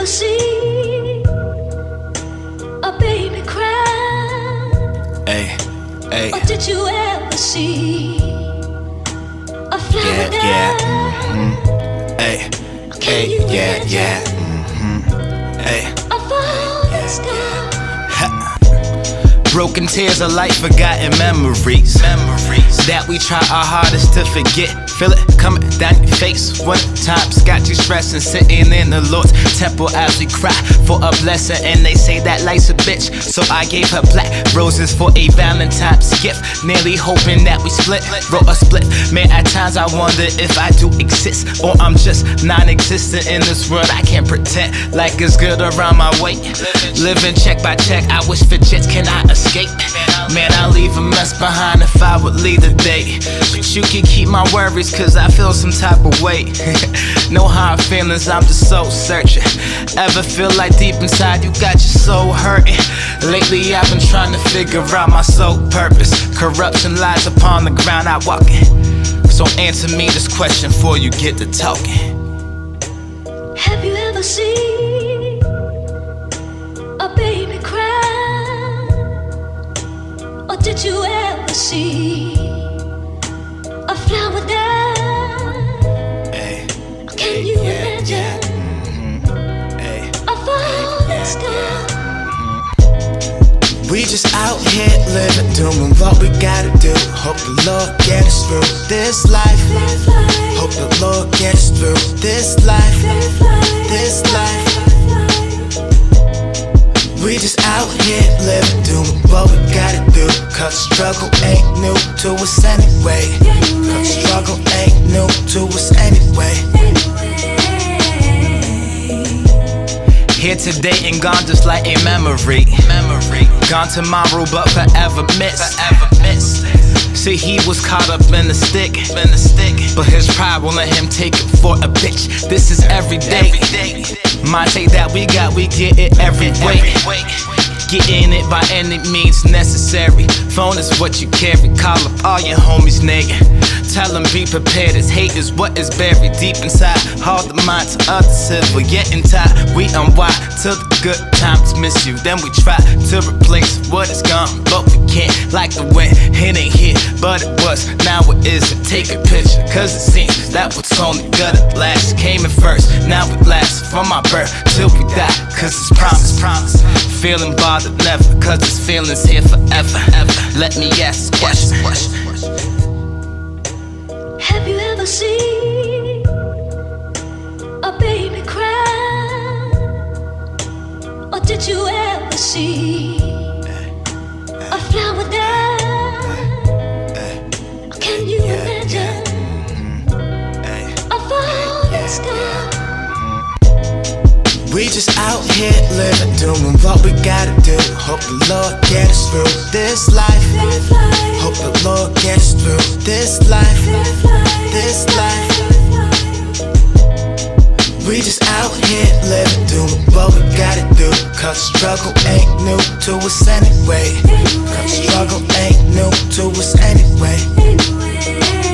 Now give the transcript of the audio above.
ever see a baby cry? Hey, hey. Or did you ever see a flower Yeah, die? yeah. Mm-hmm. Hey, Can hey, yeah, yeah. Mm-hmm. Hey. a falling sky? Broken tears of life, forgotten memories. Memories that we try our hardest to forget. Feel it coming down your face. One time, got you stressing, sitting in the Lord's temple as we cry for a blessing. And they say that life's a bitch, so I gave her black roses for a Valentine's gift. Nearly hoping that we split, wrote a split. Man, at times I wonder if I do exist or I'm just non-existent in this world. I can't pretend like it's good around my way. Living check by check, I wish for jets. Can I escape? Man, I'll leave a mess behind if I would leave today. But you can keep my worries, cause I feel some type of way. no hard feelings, I'm just soul searching. Ever feel like deep inside you got your soul hurting? Lately, I've been trying to figure out my soul purpose. Corruption lies upon the ground I walk in. So answer me this question before you get to talking. Have you ever seen a baby cry? Did you ever see a flower die? Hey, Can you imagine mm-hmm. hey. a falling sky? We just out here living, doing what we gotta do. Hope the Lord get us through this life. Hope the Lord get us through this life, This life. We just out here living, doing what we gotta do. Cause struggle ain't new to us anyway. Cause struggle ain't new to us anyway. Here today and gone just like a memory. Memory. Gone tomorrow but forever missed. Forever missed. See, he was caught up in the stick. In the stick. But his pride won't let him take it for a bitch. This is every day. Mine say that we got, we get it every way. Getting it by any means necessary. Phone is what you carry. Call up all your homies, nigga. Tell them be prepared. As hate is what is buried deep inside. Hard the mind to others, civil, yet in time. We unwind till the good times miss you. Then we try to replace what is gone, but we can't. Like the wind, it ain't here, but it was. Now it isn't. Take a picture, cause it seems that what's only good at last came in first. Now we last from our birth till we die, cause it's promise, promise. Feeling bothered never, cause this feeling's here forever. Ever. Let me ask a question. Have you ever seen a baby cry? Or did you ever see a flower die? Can you imagine a falling sky? We just out here living, doing what we gotta do. Hope the Lord get us through this life. Life, Hope the Lord get us through this life. Cause struggle ain't new to us anyway. Cause struggle ain't new to us anyway.